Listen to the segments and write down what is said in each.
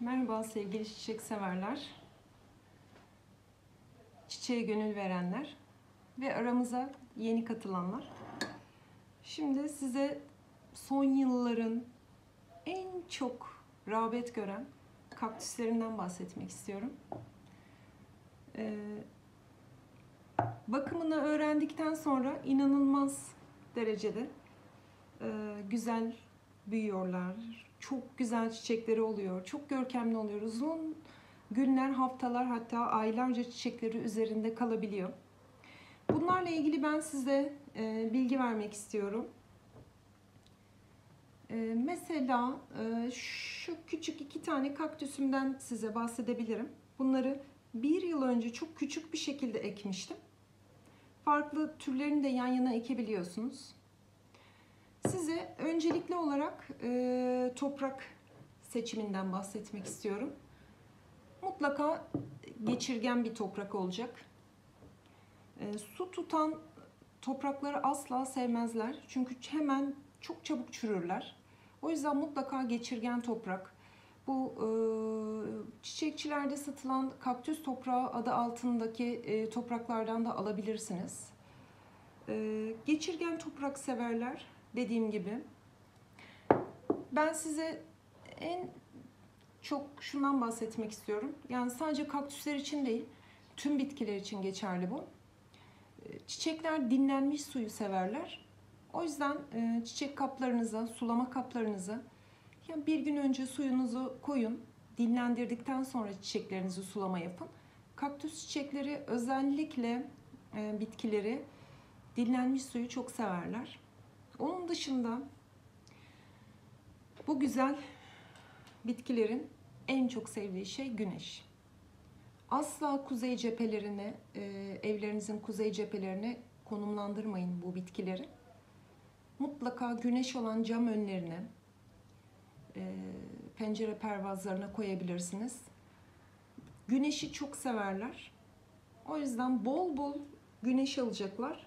Merhaba sevgili çiçek severler, çiçeğe gönül verenler ve aramıza yeni katılanlar. Şimdi size son yılların en çok rağbet gören kaktüslerinden bahsetmek istiyorum. Ee, bakımını öğrendikten sonra inanılmaz derecede e, güzel büyüyorlar. Çok güzel çiçekleri oluyor. Çok görkemli oluyor. Uzun günler, haftalar hatta aylarca çiçekleri üzerinde kalabiliyor. Bunlarla ilgili ben size e, bilgi vermek istiyorum. E, mesela e, şu küçük iki tane kaktüsümden size bahsedebilirim. Bunları bir yıl önce çok küçük bir şekilde ekmiştim. Farklı türlerini de yan yana ekebiliyorsunuz. Size öncelikli olarak e, toprak seçiminden bahsetmek istiyorum. Mutlaka geçirgen bir toprak olacak. E, su tutan toprakları asla sevmezler. Çünkü hemen çok çabuk çürürler. O yüzden mutlaka geçirgen toprak. Bu e, çiçekçilerde satılan kaktüs toprağı adı altındaki e, topraklardan da alabilirsiniz. E, geçirgen toprak severler dediğim gibi. Ben size en çok şundan bahsetmek istiyorum. Yani sadece kaktüsler için değil, tüm bitkiler için geçerli bu. Çiçekler dinlenmiş suyu severler. O yüzden e, çiçek kaplarınıza, sulama kaplarınıza yani bir gün önce suyunuzu koyun. Dinlendirdikten sonra çiçeklerinizi sulama yapın. Kaktüs çiçekleri özellikle e, bitkileri dinlenmiş suyu çok severler. Onun dışında bu güzel bitkilerin en çok sevdiği şey güneş. Asla kuzey cephelerine, e, evlerinizin kuzey cephelerine konumlandırmayın bu bitkileri. Mutlaka güneş olan cam önlerine, e, pencere pervazlarına koyabilirsiniz. Güneşi çok severler. O yüzden bol bol güneş alacaklar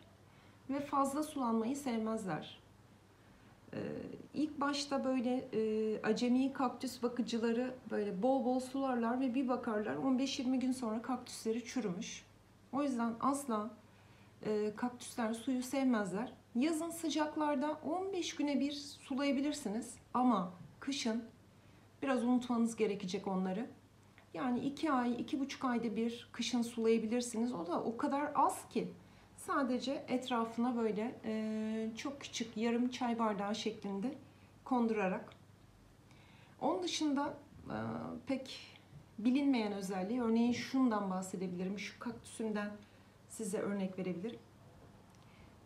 ve fazla sulanmayı sevmezler. Ee, ilk başta böyle e, acemi kaktüs bakıcıları böyle bol bol sularlar ve bir bakarlar 15-20 gün sonra kaktüsleri çürümüş. O yüzden asla e, kaktüsler suyu sevmezler. Yazın sıcaklarda 15 güne bir sulayabilirsiniz ama kışın biraz unutmanız gerekecek onları. Yani 2 ay, 2,5 ayda bir kışın sulayabilirsiniz. O da o kadar az ki Sadece etrafına böyle e, çok küçük yarım çay bardağı şeklinde kondurarak. Onun dışında e, pek bilinmeyen özelliği, örneğin şundan bahsedebilirim. Şu kaktüsümden size örnek verebilirim.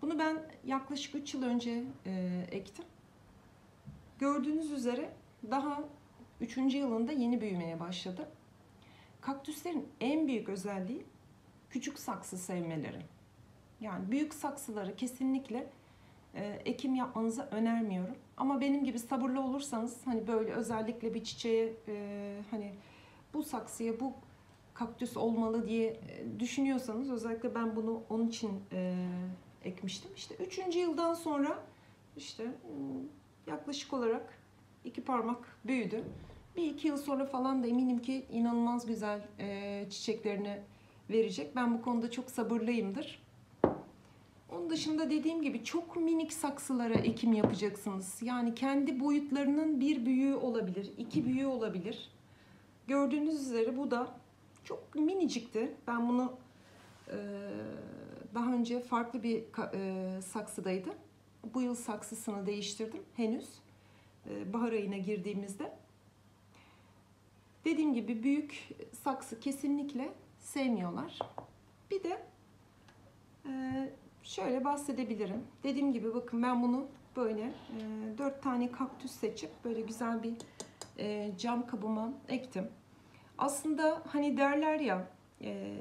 Bunu ben yaklaşık 3 yıl önce e, ektim. Gördüğünüz üzere daha 3. yılında yeni büyümeye başladı. Kaktüslerin en büyük özelliği küçük saksı sevmeleri. Yani büyük saksıları kesinlikle e, ekim yapmanızı önermiyorum. Ama benim gibi sabırlı olursanız hani böyle özellikle bir çiçeğe e, hani bu saksıya bu kaktüs olmalı diye e, düşünüyorsanız özellikle ben bunu onun için e, ekmiştim. İşte üçüncü yıldan sonra işte yaklaşık olarak iki parmak büyüdü. Bir iki yıl sonra falan da eminim ki inanılmaz güzel e, çiçeklerini verecek. Ben bu konuda çok sabırlıyımdır. Dışında dediğim gibi çok minik saksılara ekim yapacaksınız. Yani kendi boyutlarının bir büyüğü olabilir, iki büyüğü olabilir. Gördüğünüz üzere bu da çok minicikti. Ben bunu e, daha önce farklı bir e, saksıdaydı. Bu yıl saksısını değiştirdim henüz. E, bahar ayına girdiğimizde. Dediğim gibi büyük saksı kesinlikle sevmiyorlar. Bir de şöyle bahsedebilirim. Dediğim gibi bakın ben bunu böyle e, 4 tane kaktüs seçip böyle güzel bir e, cam kabıma ektim. Aslında hani derler ya e,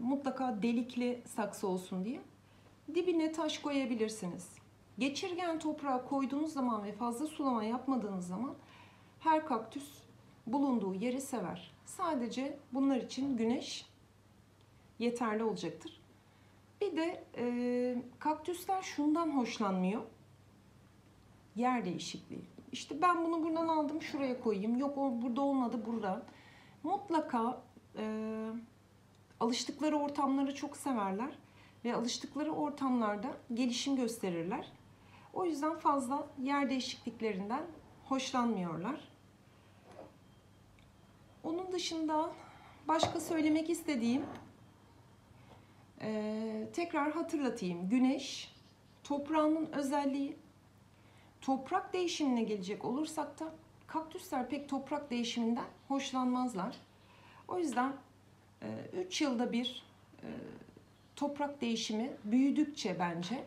mutlaka delikli saksı olsun diye. Dibine taş koyabilirsiniz. Geçirgen toprağı koyduğunuz zaman ve fazla sulama yapmadığınız zaman her kaktüs bulunduğu yeri sever. Sadece bunlar için güneş yeterli olacaktır. Bir de e, kaktüsler şundan hoşlanmıyor. Yer değişikliği. İşte ben bunu buradan aldım şuraya koyayım. Yok o burada olmadı burada. Mutlaka e, alıştıkları ortamları çok severler ve alıştıkları ortamlarda gelişim gösterirler. O yüzden fazla yer değişikliklerinden hoşlanmıyorlar. Onun dışında başka söylemek istediğim e, tekrar hatırlatayım. Güneş toprağının özelliği. Toprak değişimine gelecek olursak da kaktüsler pek toprak değişiminden hoşlanmazlar. O yüzden 3 yılda bir e, toprak değişimi büyüdükçe bence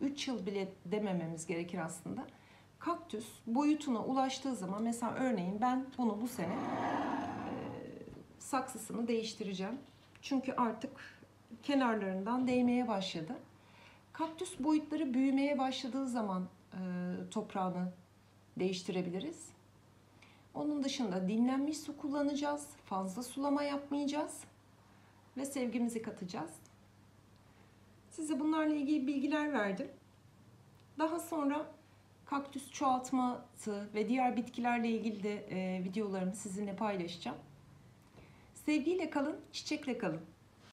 3 yıl bile demememiz gerekir aslında. Kaktüs boyutuna ulaştığı zaman mesela örneğin ben bunu bu sene e, saksısını değiştireceğim. Çünkü artık kenarlarından değmeye başladı. Kaktüs boyutları büyümeye başladığı zaman e, toprağını değiştirebiliriz. Onun dışında dinlenmiş su kullanacağız. Fazla sulama yapmayacağız. Ve sevgimizi katacağız. Size bunlarla ilgili bilgiler verdim. Daha sonra kaktüs çoğaltması ve diğer bitkilerle ilgili de e, videolarımı sizinle paylaşacağım. Sevgiyle kalın, çiçekle kalın.